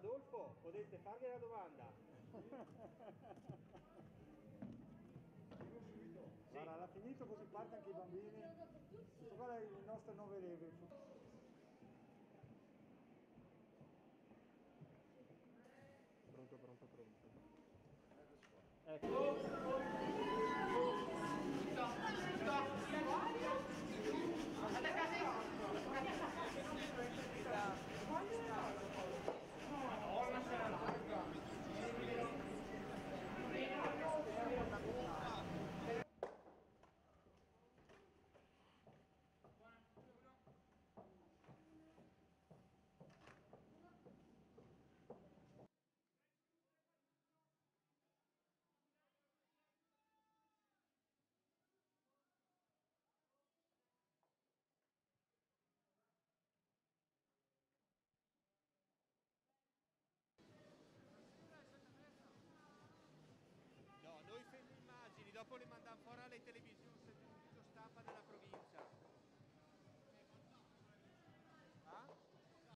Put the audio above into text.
Adolfo, potete fargli la domanda. Sì. Guarda, l'ha finito così parte anche i bambini. Questo qua è il nostro nuovo leve. Pronto, pronto, pronto. Ecco. No, noi fermo immagini, dopo le mandiamo fuori alle televisioni, servizio stampa della provincia.